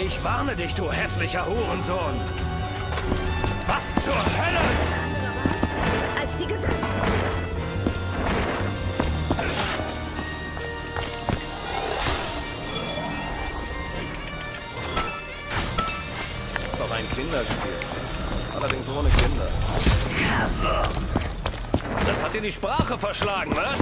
Ich warne dich, du hässlicher Hurensohn! Was zur Hölle? Als die Gewalt. Das ist doch ein Kinderspiel. Allerdings ohne Kinder. Das hat dir die Sprache verschlagen, was?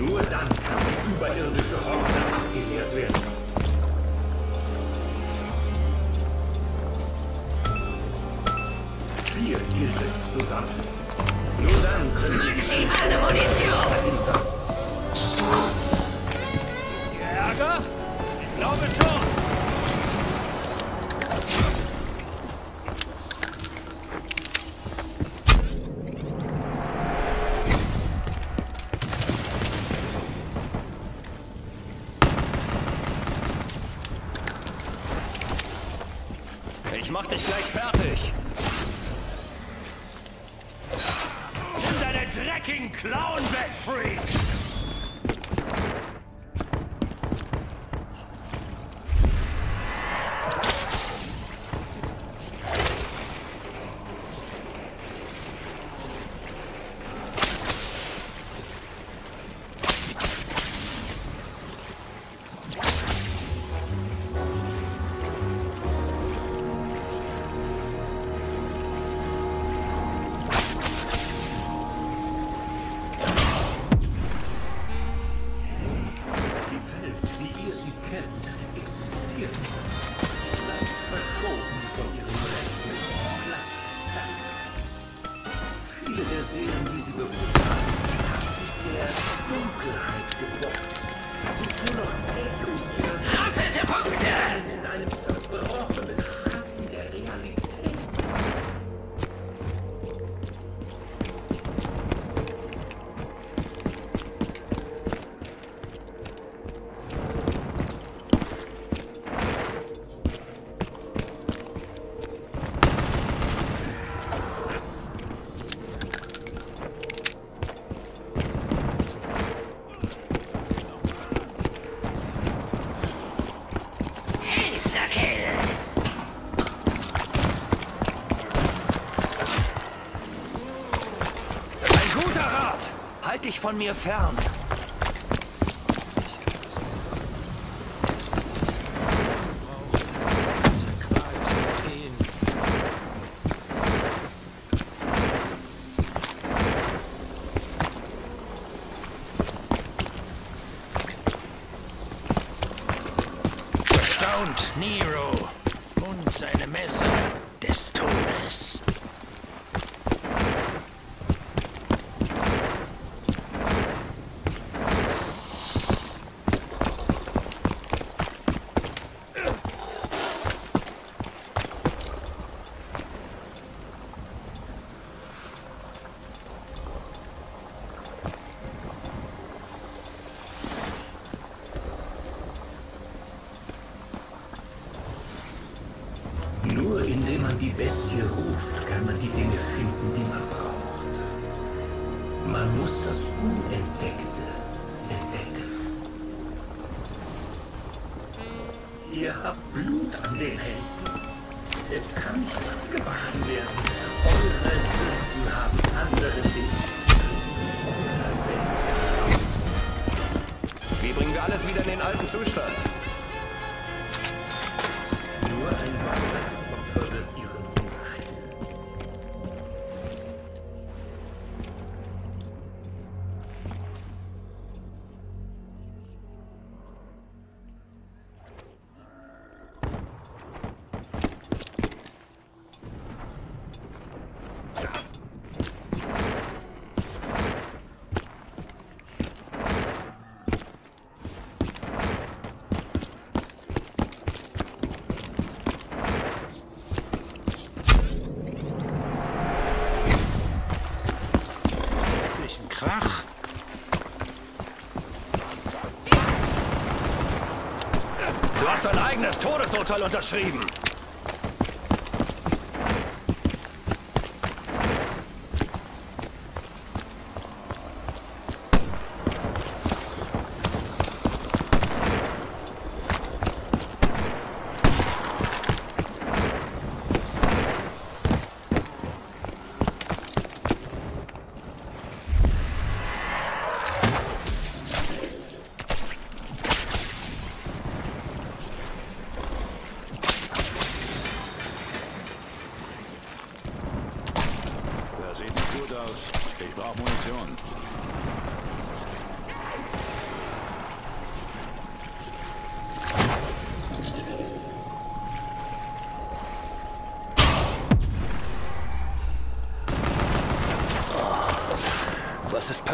Nur dann kann die überirdische Horde abgewehrt werden. Vier gilt es zusammen. Nur dann können wir Maximale Munition! verhindern. Geärgert? Ich glaube schon. Gleich fertig. Nimm deine dreckigen Klauen weg, Freak! Von mir fern! Urteil unterschrieben.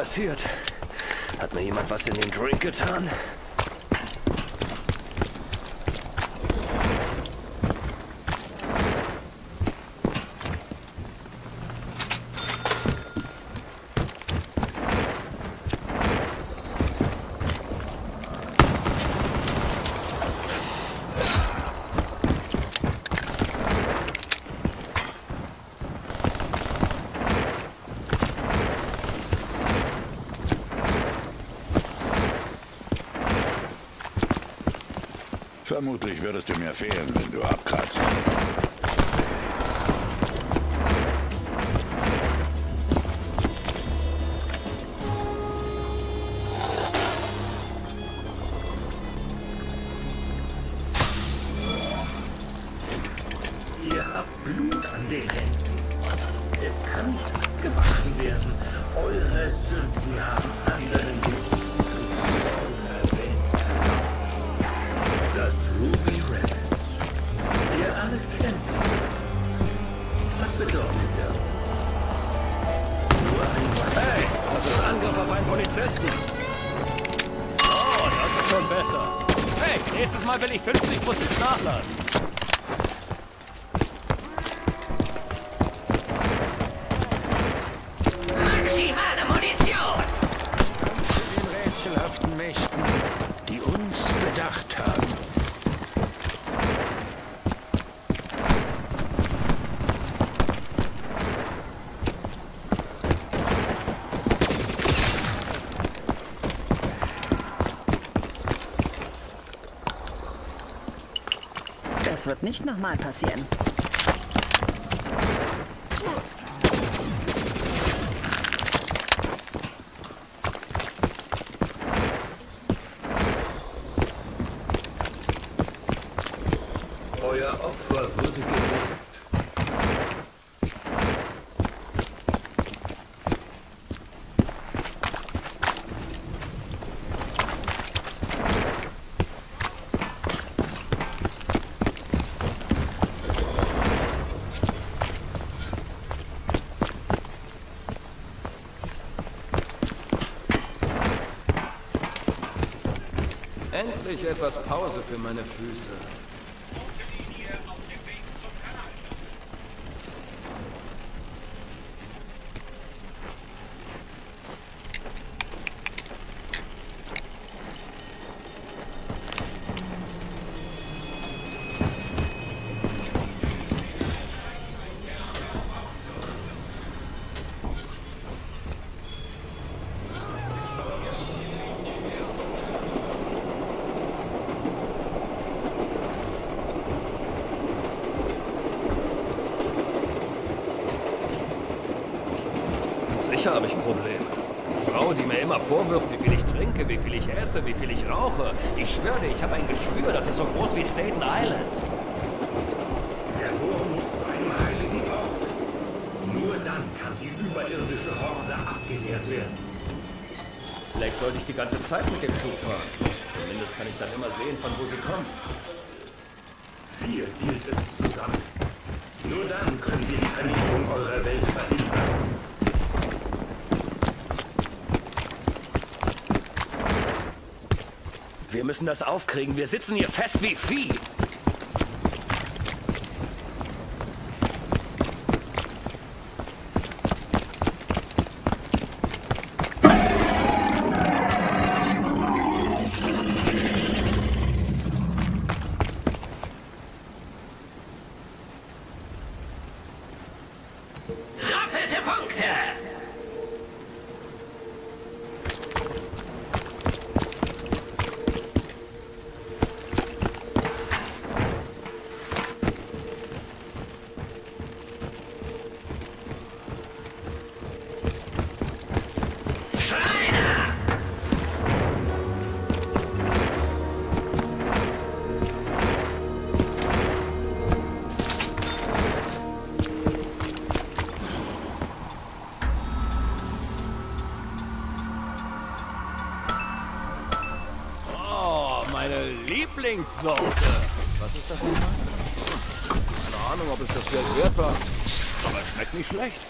passiert? Hat mir jemand was in den Drink getan? Vermutlich würdest du mir fehlen, wenn du abkratzt. nicht nochmal passieren. Endlich etwas Pause für meine Füße. Vorwirft, wie viel ich trinke, wie viel ich esse, wie viel ich rauche. Ich schwöre dir, ich habe ein Geschwür, das ist so groß wie Staten Island. Der Wurm muss zu einem heiligen Ort. Nur dann kann die überirdische Horde abgewehrt werden. Vielleicht sollte ich die ganze Zeit mit dem Zug fahren. Zumindest kann ich dann immer sehen, von wo sie kommen. Vier gilt es zusammen. Nur dann können wir die Vernichtung eurer Welt verhindern. Wir müssen das aufkriegen. Wir sitzen hier fest wie Vieh. Lieblingssorte. Was ist das nochmal? Keine Ahnung, ob es das Geld wert war. Aber es schmeckt nicht schlecht.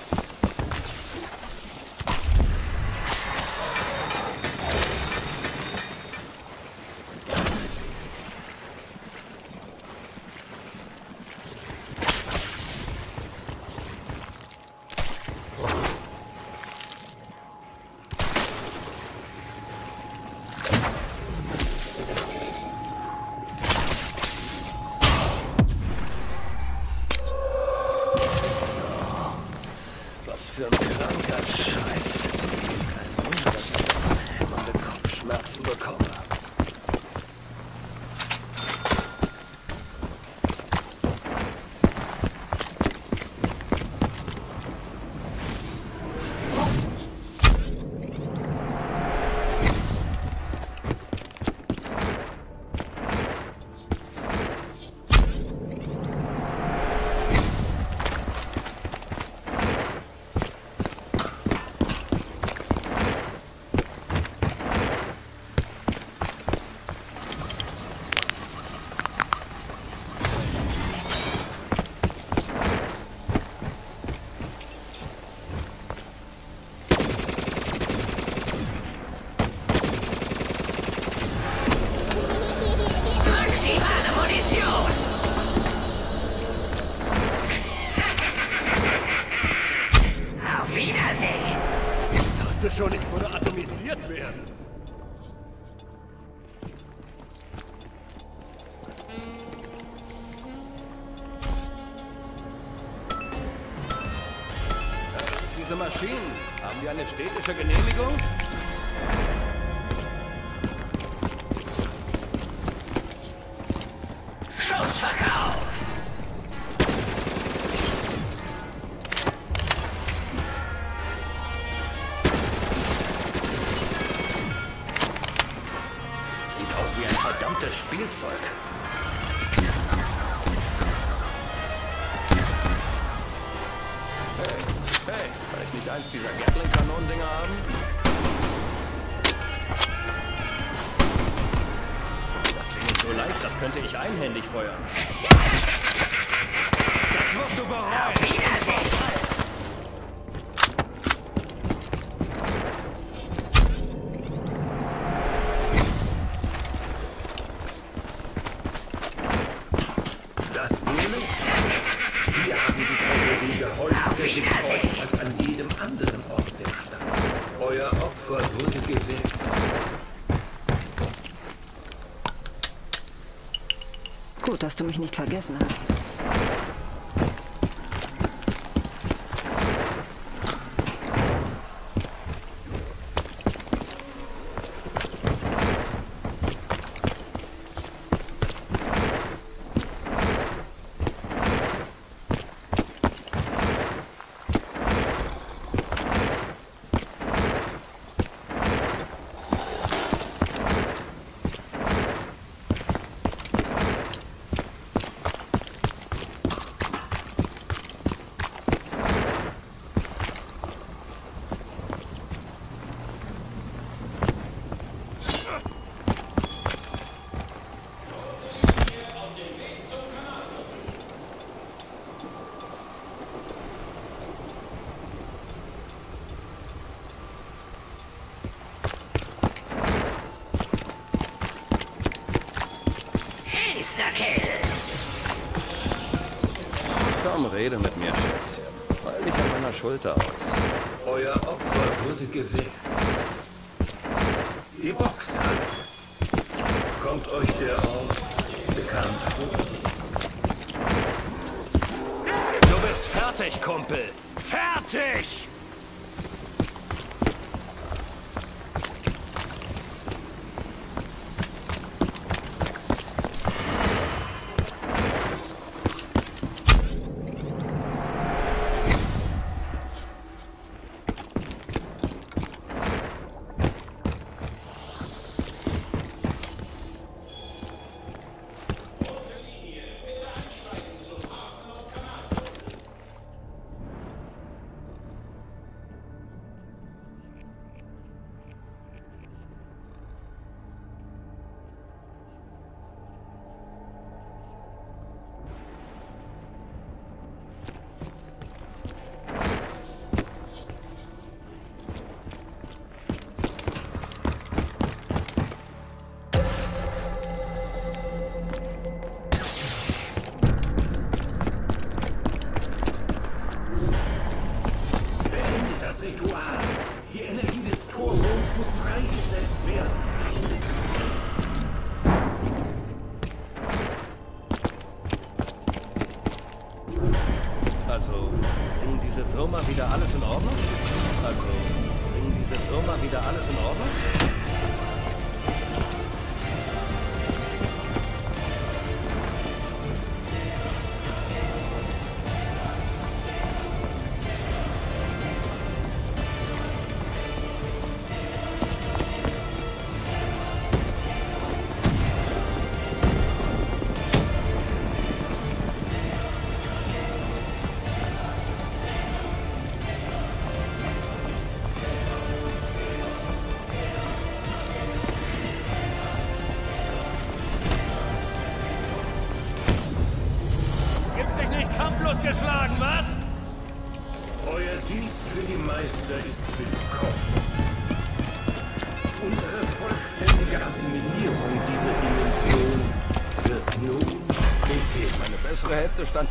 Dachte schon, ich würde atomisiert werden. Ich du mich nicht vergessen hast. Schulter aus. Euer Opfer wurde gewählt. Muss freigesetzt werden. Also, bringen diese Würmer wieder alles in Ordnung? Also, bringen diese Würmer wieder alles in Ordnung?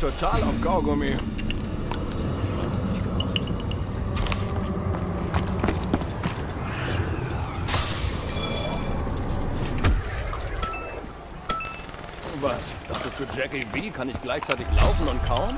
Total auf Kaugummi. Was? Dachtest du, Jackie B kann nicht gleichzeitig laufen und kauen?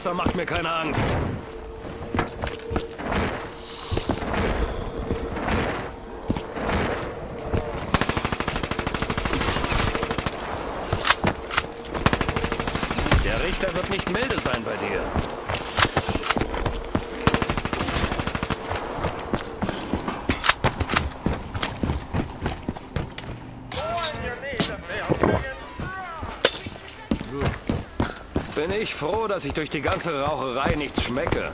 Kleiner Kratzer macht mir keine Angst. Der Richter wird nicht milde sein bei dir. Bin ich froh, dass ich durch die ganze Raucherei nichts schmecke.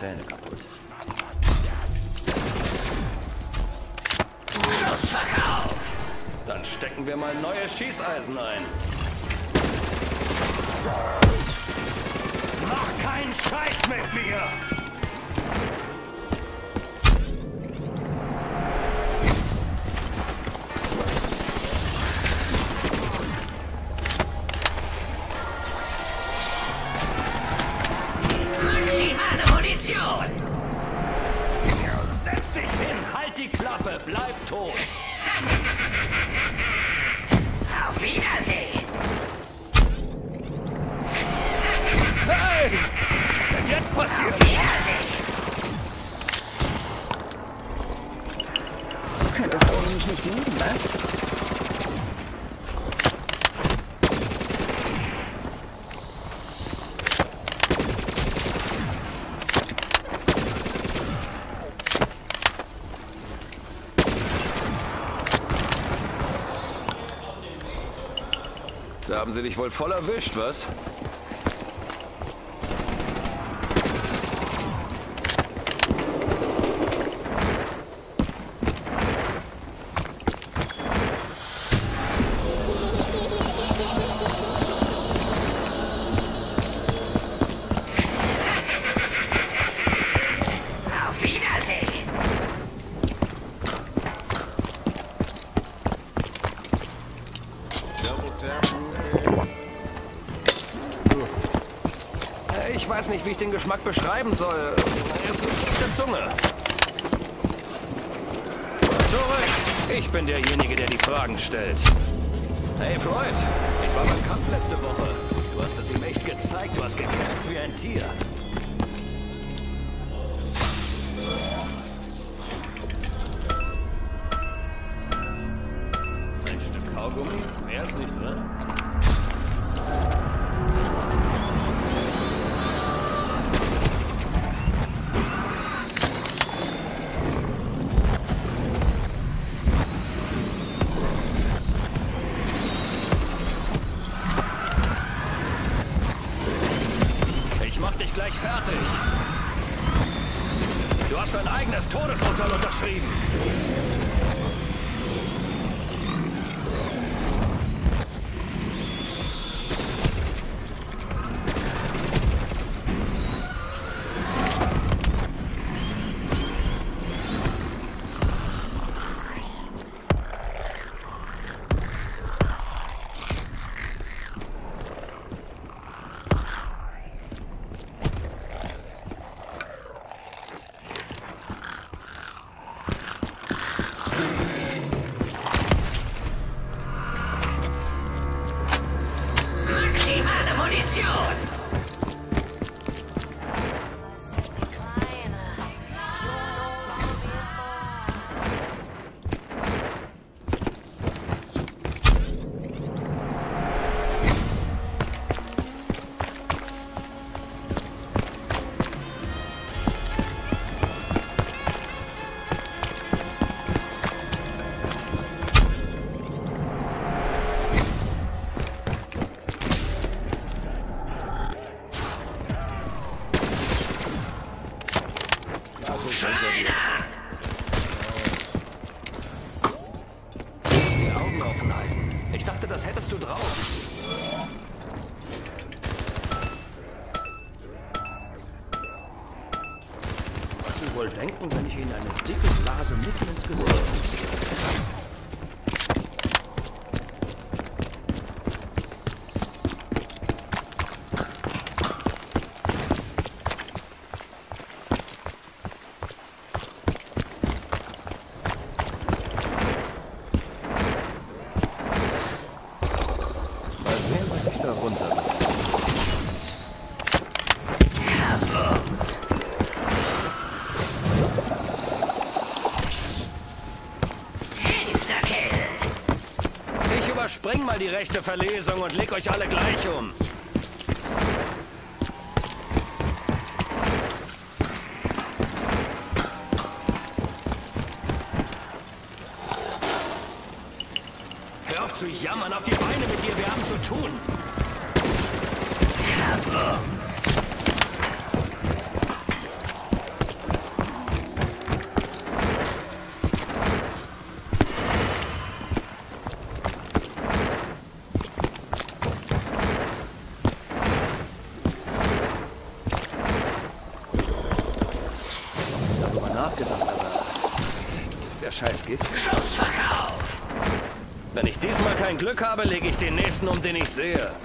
Zähne kaputt. Schlussverkauf! auf! Dann stecken wir mal neue Schießeisen ein. Haben sie dich wohl voll erwischt, was? Nicht, wie ich den Geschmack beschreiben soll. Es liegt auf der Zunge. Zurück! Ich bin derjenige, der die Fragen stellt. Hey Floyd, ich war beim Kampf letzte Woche. Du hast es ihm echt gezeigt, du hast gekämpft wie ein Tier. Eigenes Todesurteil unterschrieben. Die rechte Verlesung und leg euch alle gleich um. Nic nam.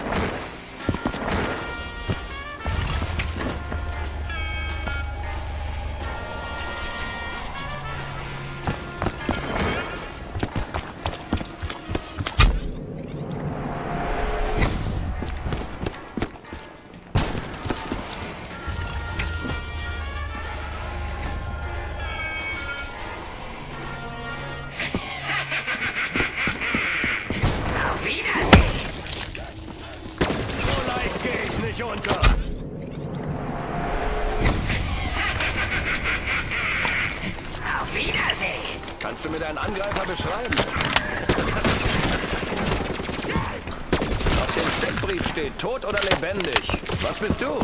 Steckbrief steht, tot oder lebendig. Was bist du?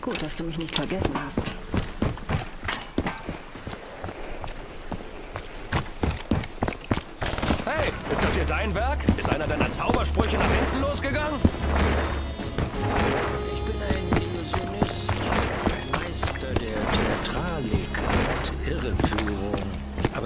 Gut, dass du mich nicht vergessen hast. Hey, ist das hier dein Werk? Ist einer deiner Zaubersprüche nach hinten losgegangen?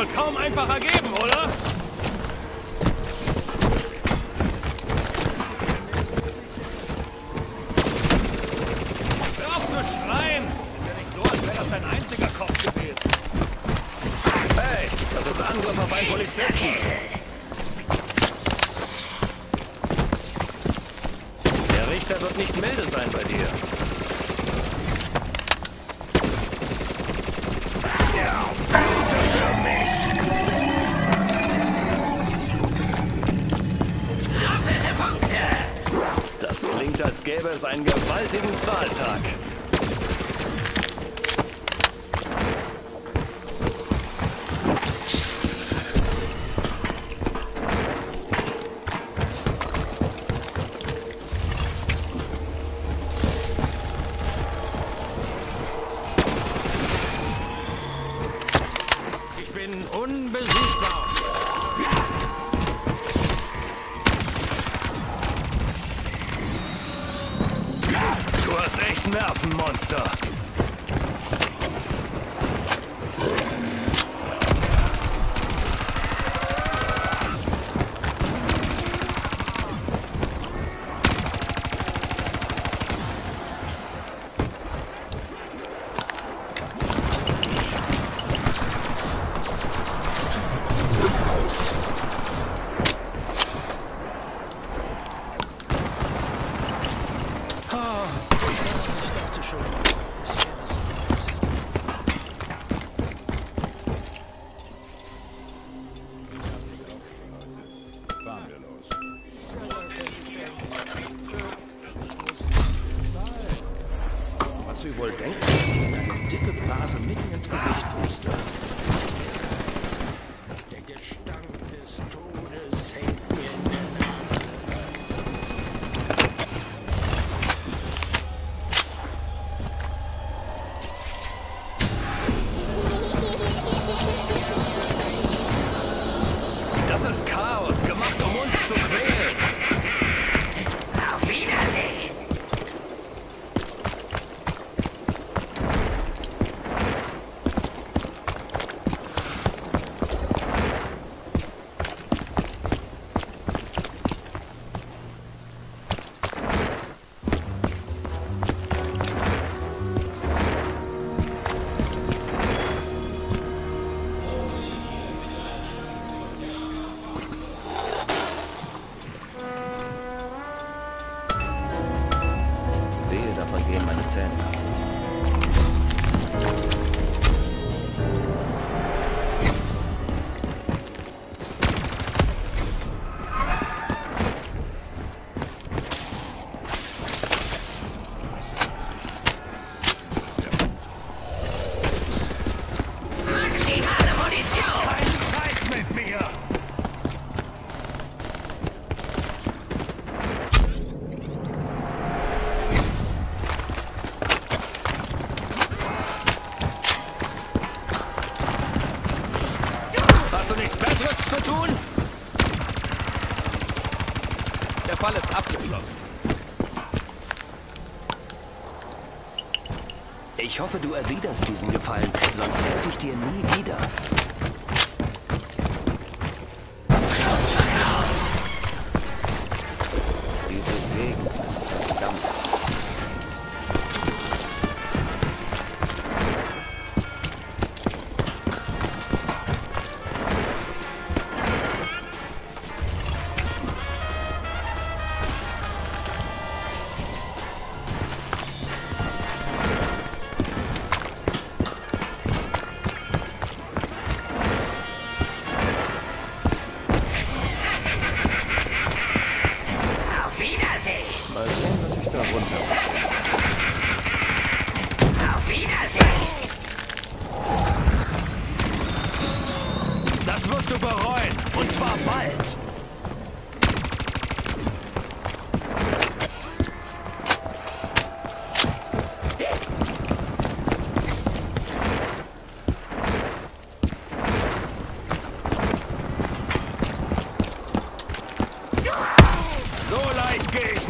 wohl kaum einfacher geben, oder? es einen gewaltigen Zahltag. concerned. Ich hoffe, du erwiderst diesen Gefallen, sonst helfe ich dir nie wieder.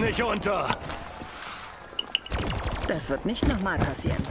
Nicht unter. Das wird nicht nochmal passieren.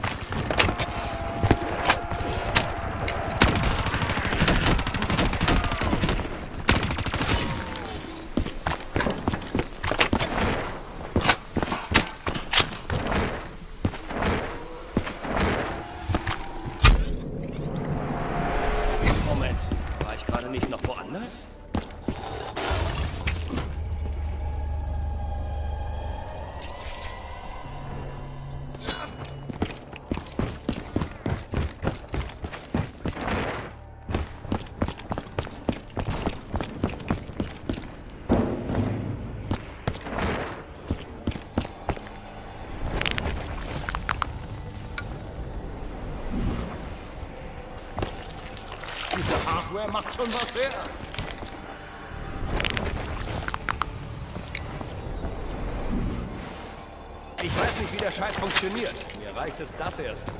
Schon was her. Ich weiß nicht, wie der Scheiß funktioniert. Mir reicht es, dass er es tut.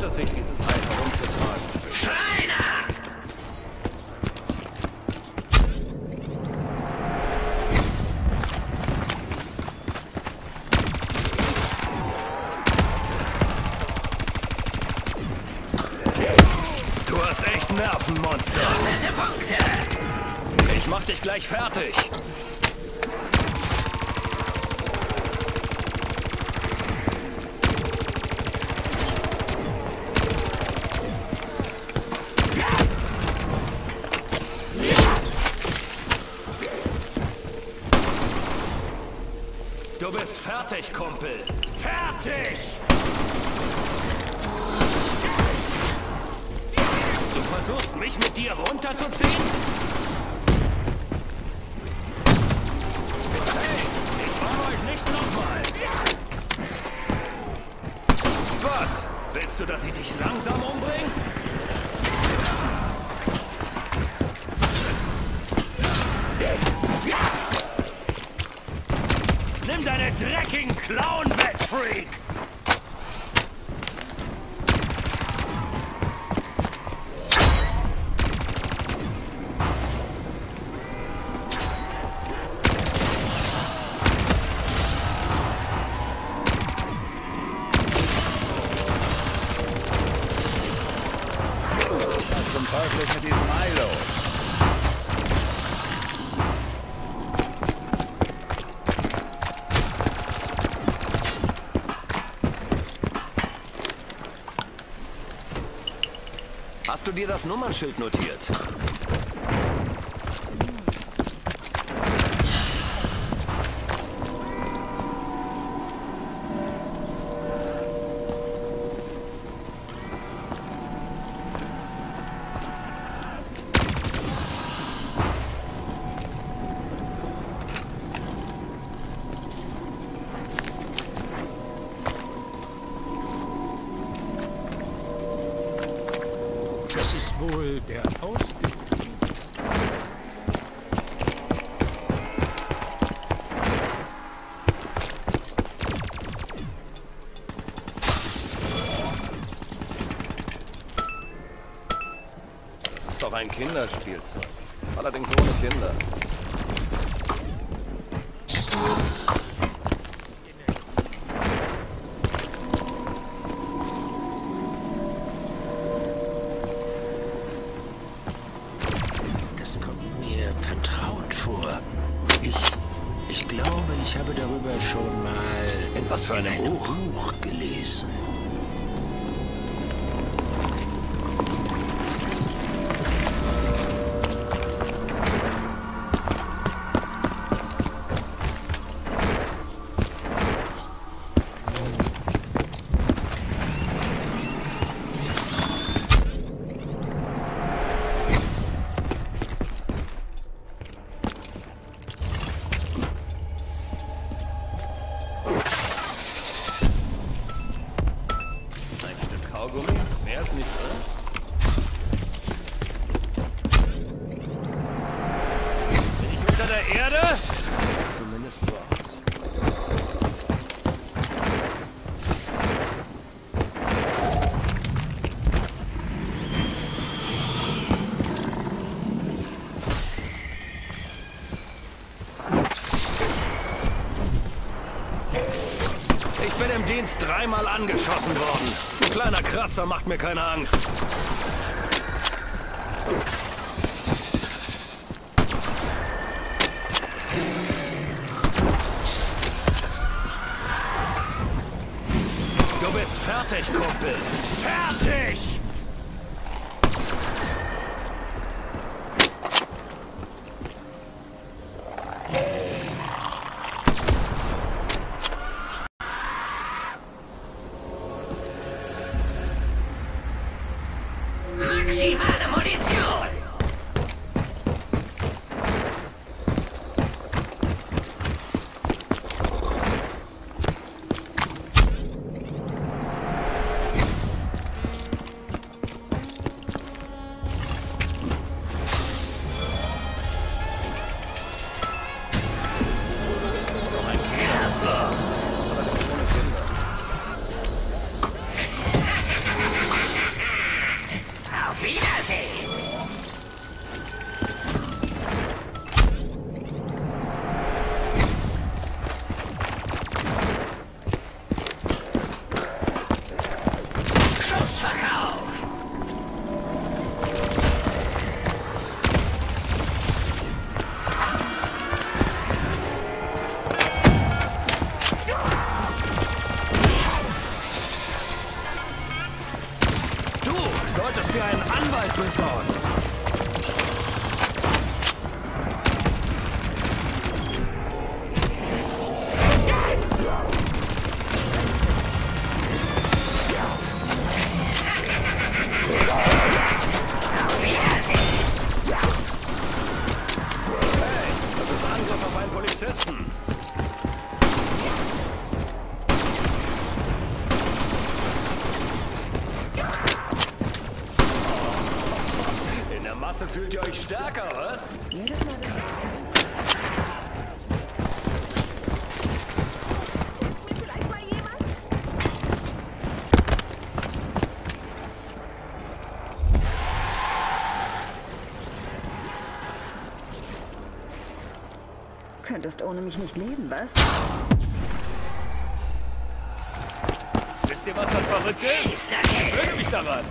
Lohnt es sich, dieses Ei herumzutragen. Schreiner! Du hast echt Nervenmonster. Ich mach dich gleich fertig. Du dir das Nummernschild notiert? Kinderspielzeug. Allerdings ohne Kinder. Im Dienst dreimal angeschossen worden. Ein kleiner Kratzer macht mir keine Angst. Du bist fertig, Kumpel. Könntest ohne mich nicht leben, was? Wisst ihr, was das Verrückte ist? Insta-Kill! Höre mich daran.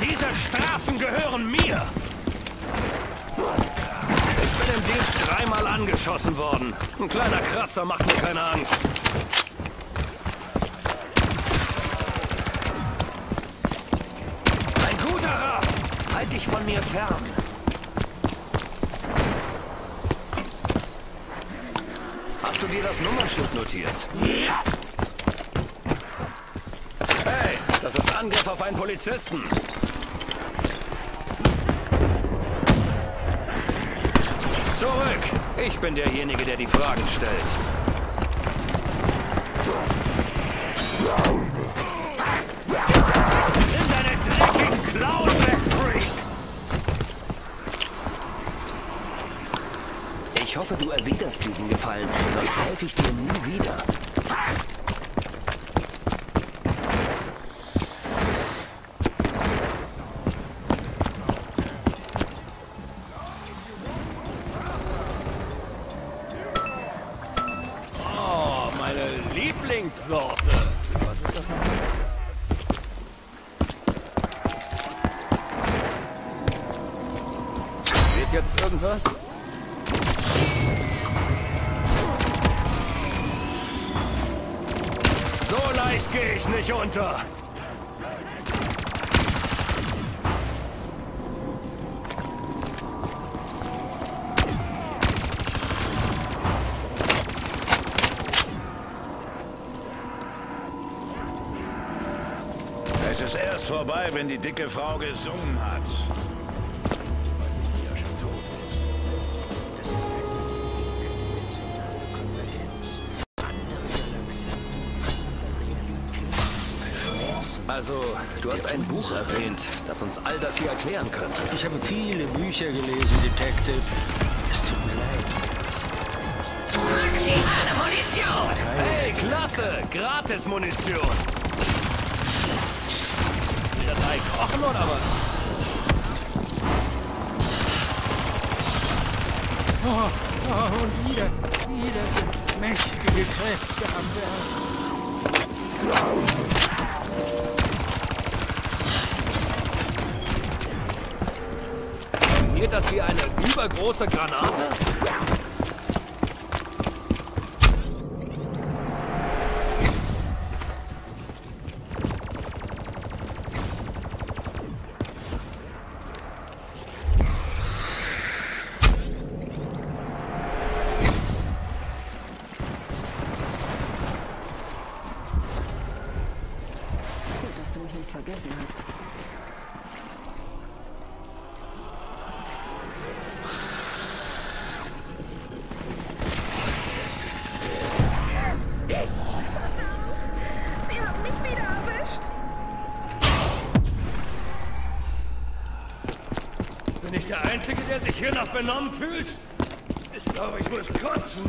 Diese Straßen gehören mir. Ich bin im Dienst dreimal angeschossen worden. Ein kleiner Kratzer macht mir keine Angst. Halt dich von mir fern. Hast du dir das Nummernschild notiert? Hey, das ist Angriff auf einen Polizisten. Zurück! Ich bin derjenige, der die Fragen stellt. Nimm deine dreckigen Klauen weg, Freak! Ich hoffe, du erwiderst diesen Gefallen, sonst helfe ich dir nie wieder. Oh, meine Lieblingssorte. Was ist das noch? Wird jetzt irgendwas? Nicht unter. Es ist erst vorbei, wenn die dicke Frau gesungen hat. Also, du hast ein Buch erwähnt, das uns all das hier erklären könnte. Ich habe viele Bücher gelesen, Detective. Es tut mir leid. Maximale Munition! Hey, klasse! Gratis Munition! Will das Ei kochen oder was? Oh, oh, und wieder, wieder sind mächtige Kräfte am Werk. Funktioniert das wie eine übergroße Granate? Dass du mich nicht vergessen hast. Einzige, der sich hier noch benommen fühlt? Ich glaube, ich muss kotzen.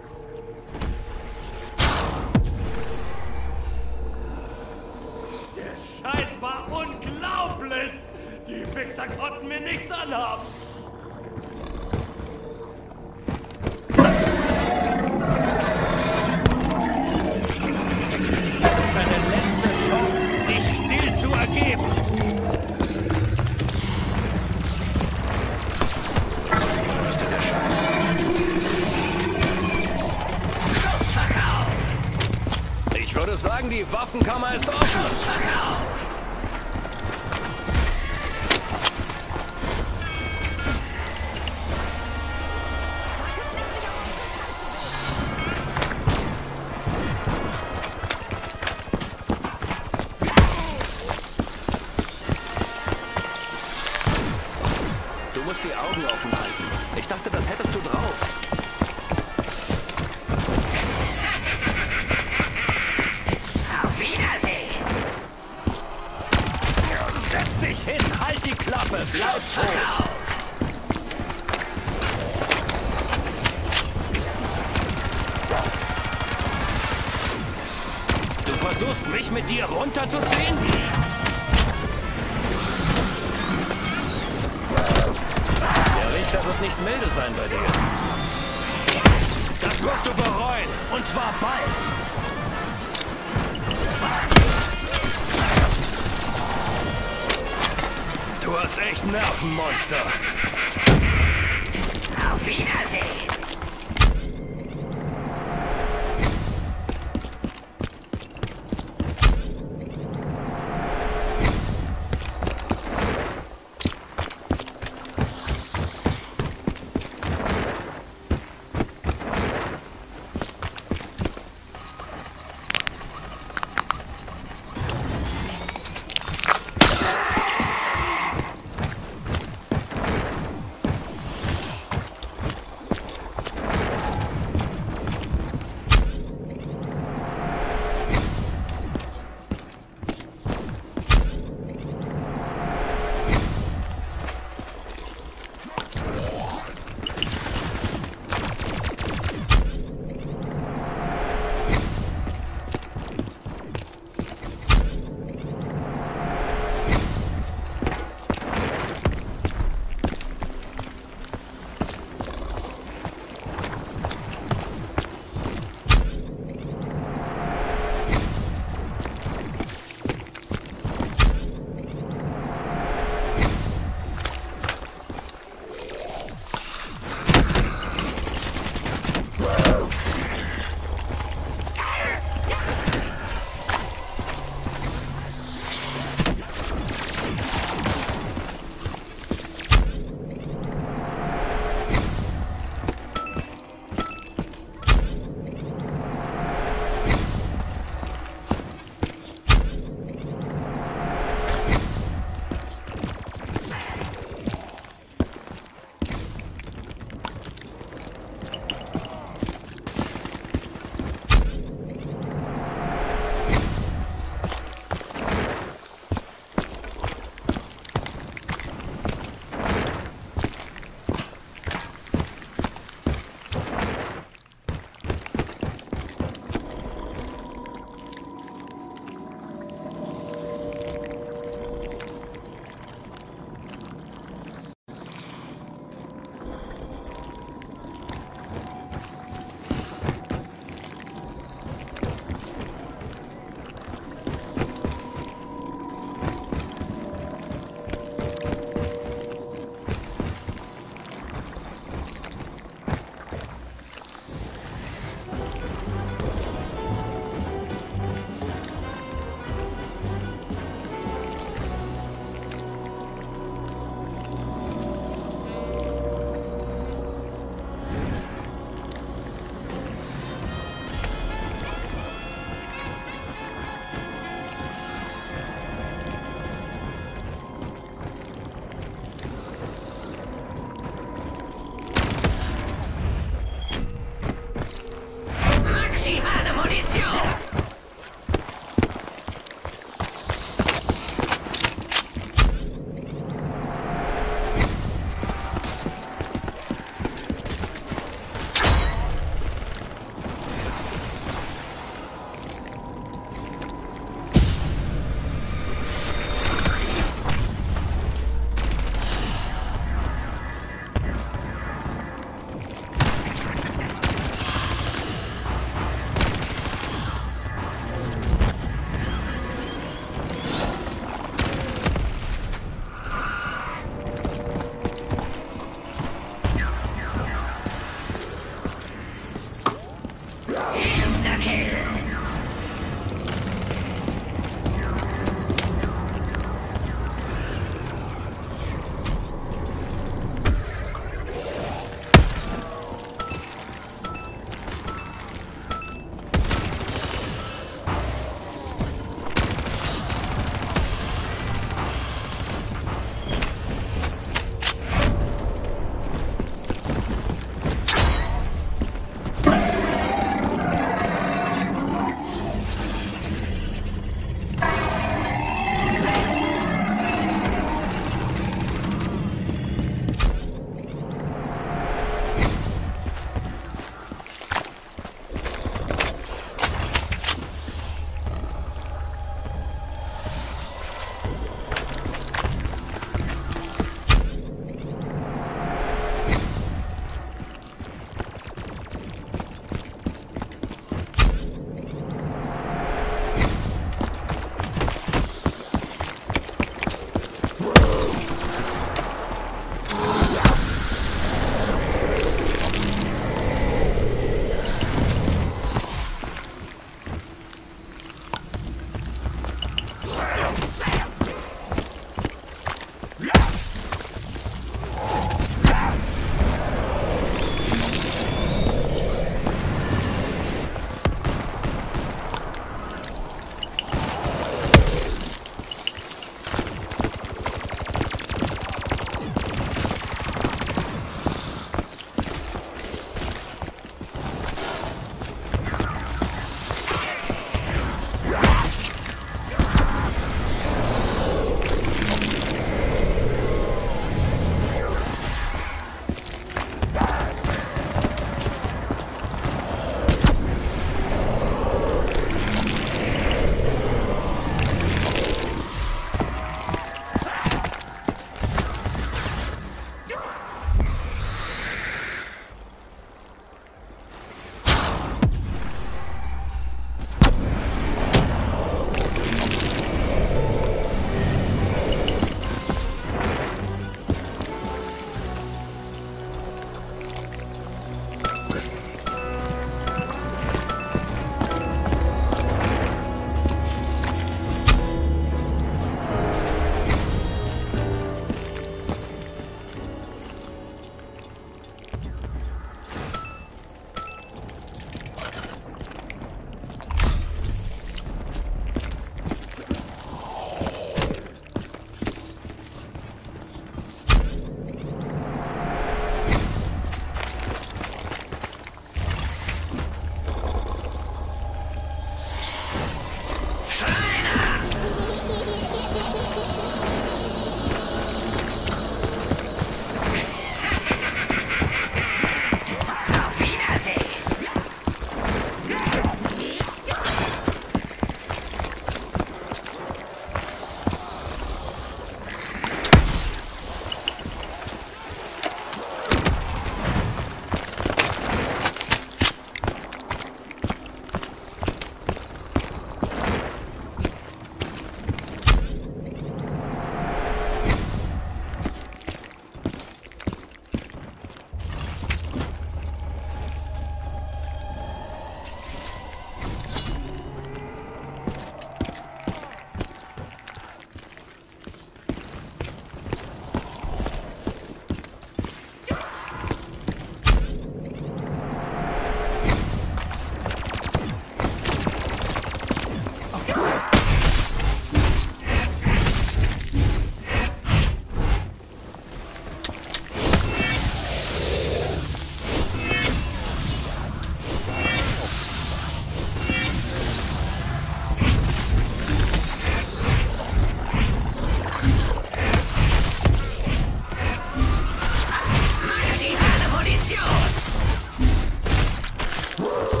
Woo!